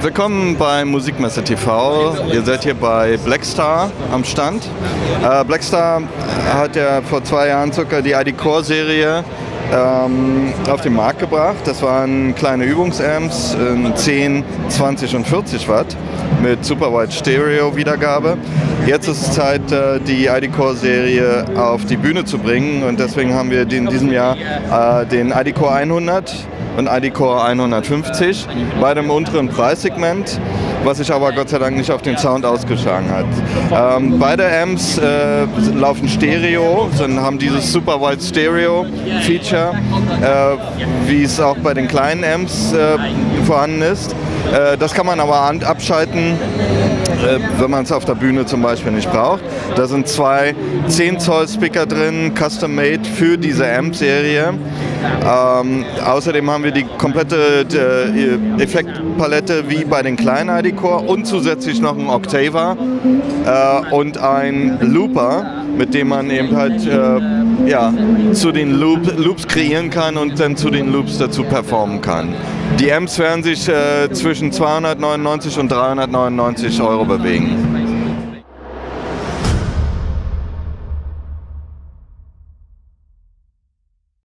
Willkommen bei Musikmesse TV. Ihr seid hier bei Blackstar am Stand. Äh, Blackstar hat ja vor zwei Jahren circa die ID Core Serie ähm, auf den Markt gebracht. Das waren kleine Übungsamps in 10, 20 und 40 Watt mit Super Wide Stereo Wiedergabe. Jetzt ist es Zeit, äh, die ID Core Serie auf die Bühne zu bringen und deswegen haben wir in diesem Jahr äh, den ID Core 100 und ID Core 150 bei dem unteren Preissegment was sich aber Gott sei Dank nicht auf den Sound ausgeschlagen hat. Ähm, beide Amps äh, laufen Stereo, sind, haben dieses Super Wide Stereo Feature, äh, wie es auch bei den kleinen Amps äh, vorhanden ist. Äh, das kann man aber abschalten, äh, wenn man es auf der Bühne zum Beispiel nicht braucht. Da sind zwei 10 Zoll Speaker drin, custom made für diese Amp-Serie. Ähm, außerdem haben wir die komplette äh, Effektpalette wie bei den kleinen ID-Core und zusätzlich noch einen Octaver äh, und ein Looper, mit dem man eben halt äh, ja, zu den Loop, Loops kreieren kann und dann zu den Loops dazu performen kann. Die Amps werden sich äh, zwischen 299 und 399 Euro bewegen.